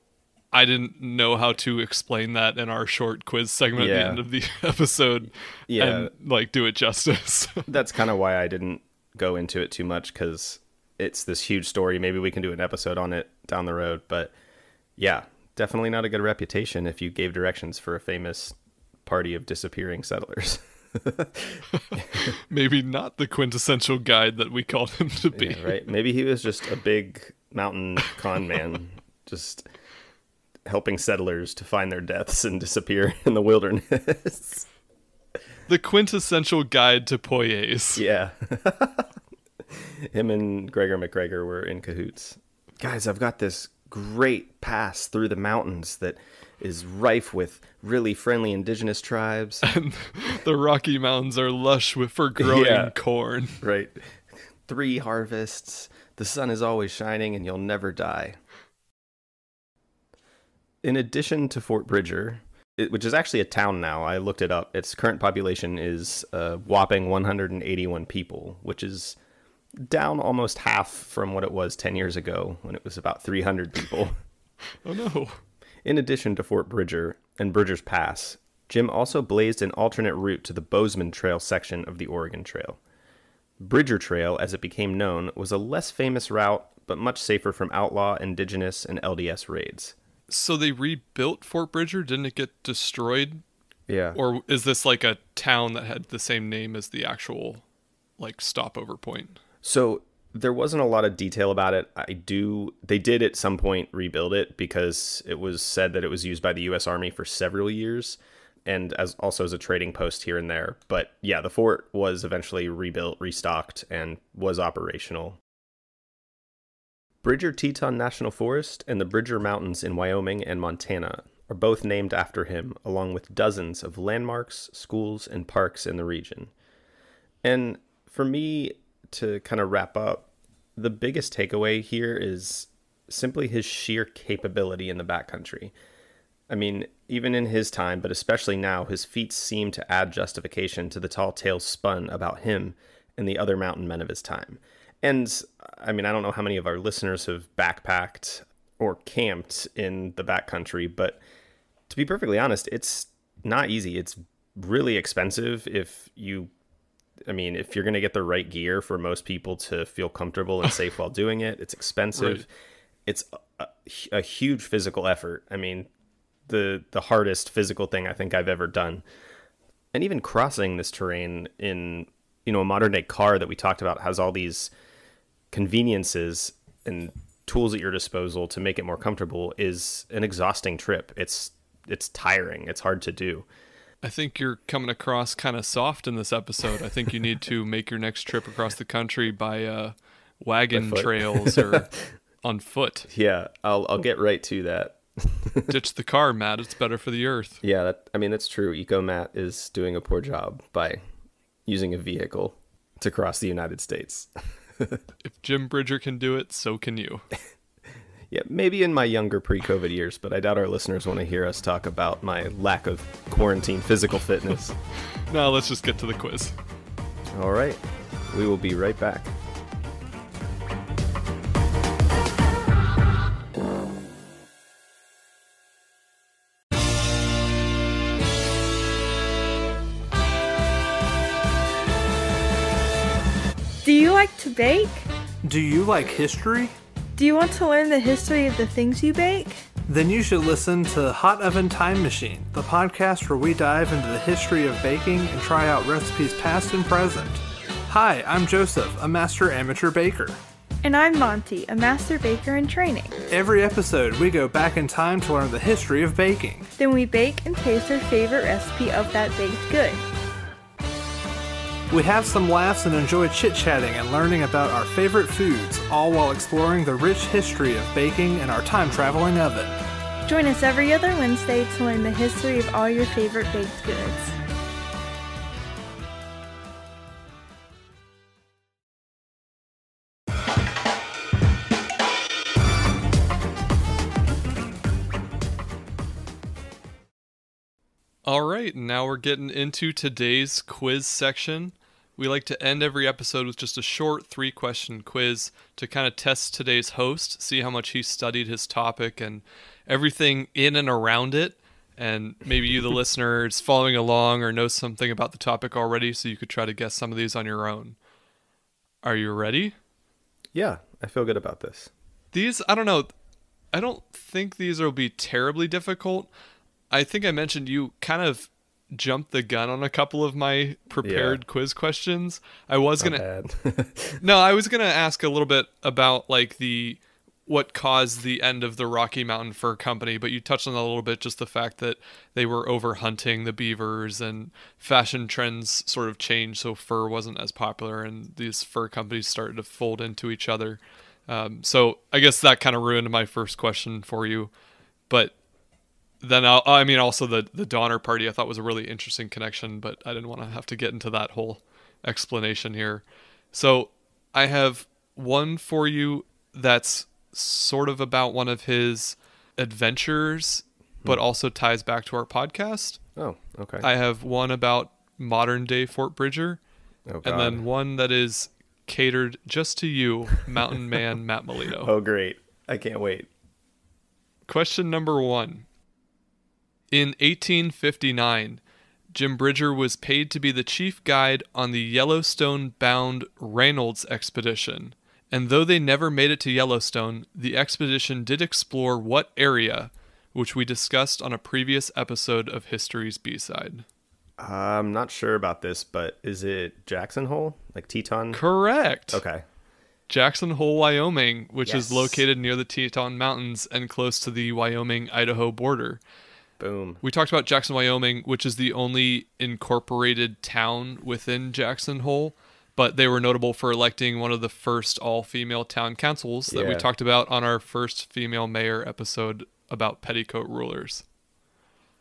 I didn't know how to explain that in our short quiz segment at the end of the episode Yeah. and like do it justice. That's kind of why I didn't go into it too much because it's this huge story. Maybe we can do an episode on it down the road. But yeah, definitely not a good reputation if you gave directions for a famous party of disappearing settlers. Maybe not the quintessential guide that we called him to be. Yeah, right? Maybe he was just a big mountain con man, just helping settlers to find their deaths and disappear in the wilderness. The quintessential guide to Poyais. yeah. Him and Gregor MacGregor were in cahoots. Guys, I've got this great pass through the mountains that is rife with really friendly indigenous tribes. the Rocky Mountains are lush with for growing Yeah. corn. right. Three harvests. The sun is always shining and you'll never die. In addition to Fort Bridger, it, which is actually a town now, I looked it up. Its current population is a whopping 181 people, which is down almost half from what it was 10 years ago when it was about 300 people. Oh no. In addition to Fort Bridger and Bridger's Pass, Jim also blazed an alternate route to the Bozeman Trail section of the Oregon Trail. Bridger Trail, as it became known, was a less famous route, but much safer from outlaw, indigenous, and LDS raids. So they rebuilt Fort Bridger? Didn't it get destroyed? Yeah. Or is this like a town that had the same name as the actual like stopover point? So there wasn't a lot of detail about it. I do they did at some point rebuild it because it was said that it was used by the US Army for several years and as also as a trading post here and there. But yeah, the fort was eventually rebuilt, restocked and was operational. Bridger Teton National Forest and the Bridger Mountains in Wyoming and Montana are both named after him, along with dozens of landmarks, schools, and parks in the region. And for me to kind of wrap up, the biggest takeaway here is simply his sheer capability in the backcountry. I mean, even in his time, but especially now, his feats seem to add justification to the tall tales spun about him and the other mountain men of his time. And I mean, I don't know how many of our listeners have backpacked or camped in the backcountry, but to be perfectly honest, it's not easy. It's really expensive if you I mean, if you're going to get the right gear for most people to feel comfortable and safe while doing it, it's expensive. Right. It's a, a huge physical effort. I mean, the the hardest physical thing I think I've ever done. And even crossing this terrain in you know a modern day car that we talked about has all these conveniences and tools at your disposal to make it more comfortable is an exhausting trip. It's it's tiring. It's hard to do. I think you're coming across kind of soft in this episode. I think you need to make your next trip across the country by uh, wagon By trails or on foot. Yeah, I'll I'll get right to that. Ditch the car, Matt. It's better for the earth. Yeah, that I mean that's true. Eco Matt is doing a poor job by using a vehicle to cross the United States. If Jim Bridger can do it, so can you. Yeah, maybe in my younger pre-COVID years, but I doubt our listeners want to hear us talk about my lack of quarantine physical fitness. Now let's just get to the quiz. All right. We will be right back. Like to bake? Do you like history? Do you want to learn the history of the things you bake? Then you should listen to Hot Oven Time Machine, the podcast where we dive into the history of baking and try out recipes past and present. Hi, I'm Joseph, a master amateur baker. And I'm Monty, a master baker in training. Every episode, we go back in time to learn the history of baking. Then we bake and taste our favorite recipe of that baked good. We have some laughs and enjoy chit chatting and learning about our favorite foods, all while exploring the rich history of baking in our time traveling oven. Join us every other Wednesday to learn the history of all your favorite baked goods. All right, now we're getting into today's quiz section. We like to end every episode with just a short three question quiz to kind of test today's host, see how much he studied his topic and everything in and around it. And maybe you, the listener, is following along or knows something about the topic already, so you could try to guess some of these on your own. Are you ready? Yeah, I feel good about this. These, I don't know. I don't think these will be terribly difficult. I think I mentioned you kind of jumped the gun on a couple of my prepared Yeah. quiz questions. I was Not gonna no, I was gonna ask a little bit about like the what caused the end of the Rocky Mountain Fur Company, but you touched on that a little bit, just the fact that they were over hunting the beavers and fashion trends sort of changed, so fur wasn't as popular, and these fur companies started to fold into each other. Um, so I guess that kind of ruined my first question for you, but then I'll, I mean, also the the Donner Party I thought was a really interesting connection, but I didn't want to have to get into that whole explanation here. So I have one for you that's sort of about one of his adventures, hmm. but also ties back to our podcast. Oh, okay. I have one about modern day Fort Bridger, oh, and then one that is catered just to you, Mountain Man Matt Molino. oh, great. I can't wait. Question number one. In 1859, Jim Bridger was paid to be the chief guide on the Yellowstone bound Reynolds expedition. And though they never made it to Yellowstone, the expedition did explore what area, which we discussed on a previous episode of History's B side. I'm not sure about this, but is it Jackson Hole? Like Teton? Correct. Okay. Jackson Hole, Wyoming, which Yes. is located near the Teton Mountains and close to the Wyoming Idaho border. Boom. We talked about Jackson, Wyoming, which is the only incorporated town within Jackson Hole, but they were notable for electing one of the first all female town councils that we talked about on our first female mayor episode about petticoat rulers.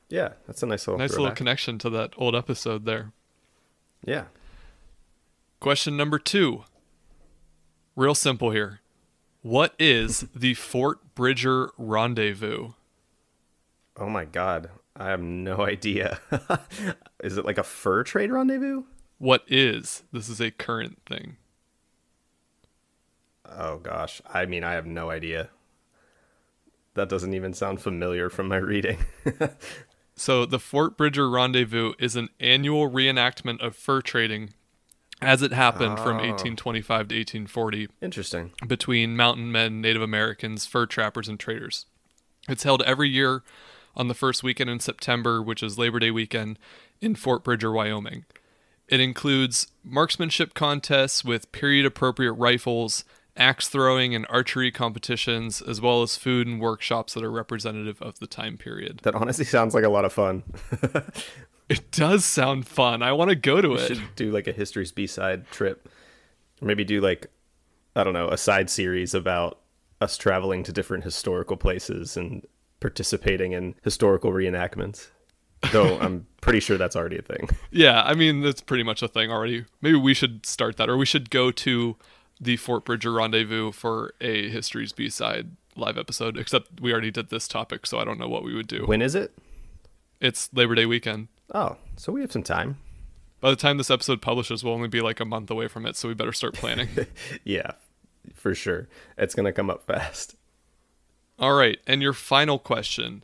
Yeah, that's a nice little Nice little connection to that old episode there. Yeah. Question number two. Real simple here. What is the Fort Bridger Rendezvous? Oh my god. I have no idea. is it like a fur trade rendezvous? What is? This is a current thing. Oh gosh. I mean, I have no idea. That doesn't even sound familiar from my reading. So, the Fort Bridger Rendezvous is an annual reenactment of fur trading as it happened from 1825 to 1840 Interesting. between mountain men, Native Americans, fur trappers, and traders. It's held every year on the first weekend in September, which is Labor Day weekend, in Fort Bridger, Wyoming. It includes marksmanship contests with period appropriate rifles, axe throwing, and archery competitions, as well as food and workshops that are representative of the time period. That honestly sounds like a lot of fun. It does sound fun. I want to go to We it. should do like a history's B-side trip. Or maybe do like I don't know, a side series about us traveling to different historical places and participating in historical reenactments. Though I'm pretty sure that's already a thing. Yeah, I mean that's pretty much a thing already. Maybe we should start that, or we should go to the Fort Bridger Rendezvous for a History's B side live episode. Except we already did this topic, so I don't know what we would do. When is it? It's Labor Day weekend. Oh, so we have some time. By the time this episode publishes, we'll only be like a month away from it, so we better start planning. Yeah, for sure. It's gonna come up fast. All right, and your final question.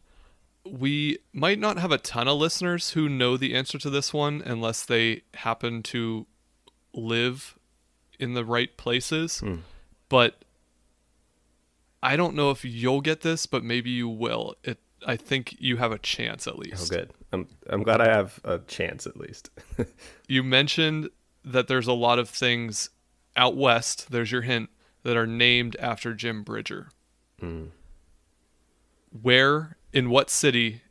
We might not have a ton of listeners who know the answer to this one unless they happen to live in the right places. Hmm. But I don't know if you'll get this, but maybe you will. It I think you have a chance at least. Oh, least. good. I'm I'm glad I have a chance at least. You mentioned that there's a lot of things out west, there's your hint, that are named after Jim Bridger. Hmm. Where, in what city,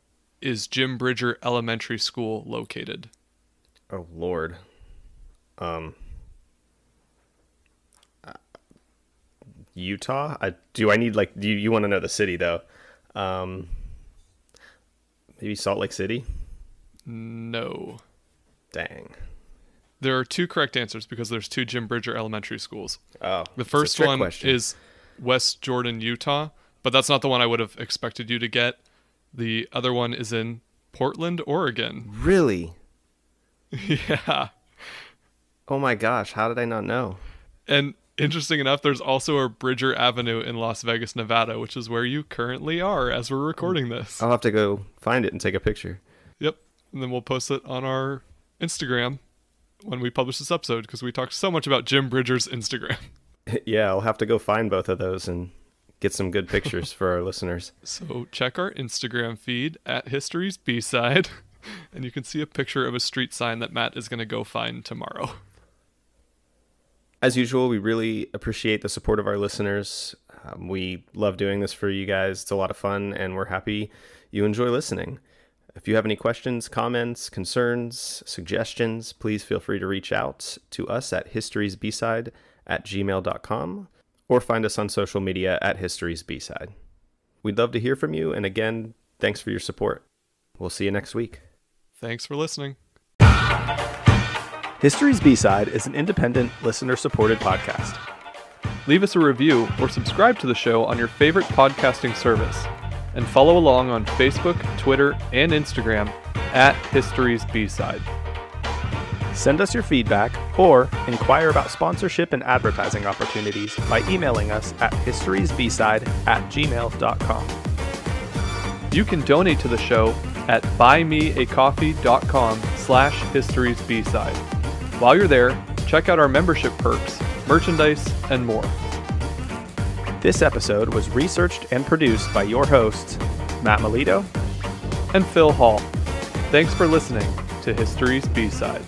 is Jim Bridger Elementary School located? oh Lord. Um. Utah. I do. I need like. Do you, you want to know the city though? Um. Maybe Salt Lake City. No. Dang. There are two correct answers because there's two Jim Bridger Elementary Schools. Oh, The first one question. is West Jordan, Utah, but that's not the one I would have expected you to get. The other one is in Portland, Oregon. really. yeah. Oh my gosh! How did I not know? And interesting enough, there's also a Bridger Avenue in Las Vegas, Nevada, which is where you currently are as we're recording this. I'll have to go find it and take a picture. Yep. And then we'll post it on our Instagram when we publish this episode because we talked so much about Jim Bridger's Instagram. yeah, I'll have to go find both of those and get some good pictures for our listeners. So check our Instagram feed at History's B side, and you can see a picture of a street sign that Matt is going to go find tomorrow. As usual, we really appreciate the support of our listeners. Um, we love doing this for you guys. It's a lot of fun, and we're happy you enjoy listening. If you have any questions, comments, concerns, suggestions, please feel free to reach out to us at historiesbside at gmail.com or find us on social media at History's B Side. We'd love to hear from you, and again, Thanks for your support. We'll see you next week. Thanks for listening. History's B-Side is an independent, listener-supported podcast. Leave us a review or subscribe to the show on your favorite podcasting service. And follow along on Facebook, Twitter, and Instagram at History's B-Side. Send us your feedback or inquire about sponsorship and advertising opportunities by emailing us at historiesbside at gmail.com. You can donate to the show at buymeacoffee.com slash histories b-side. While you're there, check out our membership perks, merchandise, and more. This episode was researched and produced by your hosts, Matt Melito And Phil Hall. Thanks for listening to History's B-Side.